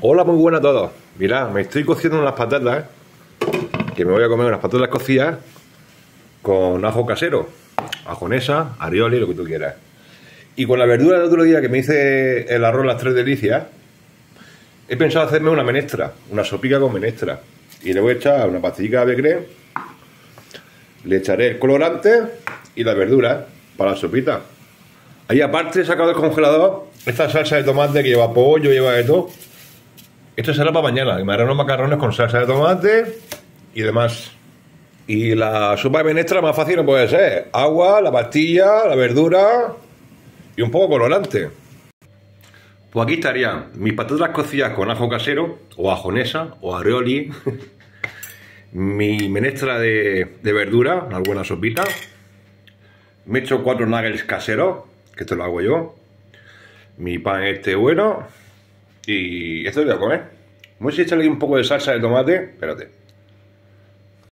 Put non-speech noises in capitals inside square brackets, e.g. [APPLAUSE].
Hola, muy buenas a todos. Mirad, me estoy cociendo unas patatas, que me voy a comer unas patatas cocidas con ajo casero, ajonesa, arioli, lo que tú quieras. Y con la verdura del otro día que me hice el arroz las tres delicias, he pensado hacerme una menestra, una sopica con menestra. Y le voy a echar una pastillita de creme, le echaré el colorante y la verdura para la sopita. Ahí aparte he sacado del congelador esta salsa de tomate que lleva pollo, lleva de todo esto será para mañana. me haré unos macarrones con salsa de tomate y demás. Y la sopa de menestra más fácil no puede ser. Agua, la pastilla, la verdura y un poco colorante. Pues aquí estarían mis patatas cocidas con ajo casero, o ajonesa, o areoli. [LAUGHS] mi menestra de, de verdura, una buena sopita. Me he hecho cuatro nuggets caseros, que esto lo hago yo. Mi pan este bueno. Y esto lo voy a comer. Vamos a echarle un poco de salsa de tomate. Espérate.